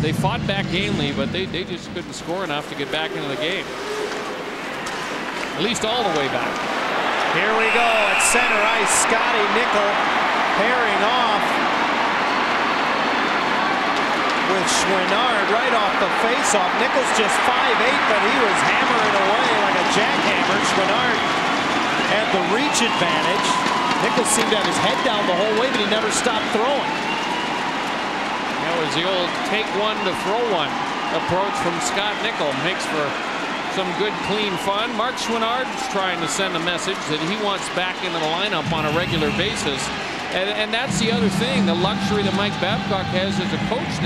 they fought back gamely, but they, they just couldn't score enough to get back into the game. At least all the way back. Here we go at center ice. Scotty Nichol pairing off with Chouinard right off the faceoff. Nichol's just 5'8", but he was hammering away like a jackhammer. Chouinard had the reach advantage. Nichols seemed to have his head down the whole way, but he never stopped throwing. Was the old take one to throw one approach from Scott Nichol. Makes for some good, clean fun. Marc Chouinard's trying to send a message that he wants back into the lineup on a regular basis. And, and that's the other thing, the luxury that Mike Babcock has as a coach